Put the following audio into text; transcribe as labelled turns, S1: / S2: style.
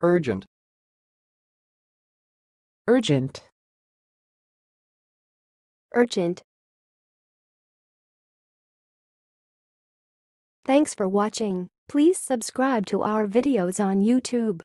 S1: urgent,
S2: urgent,
S3: urgent. Thanks for watching. Please subscribe to our videos on YouTube.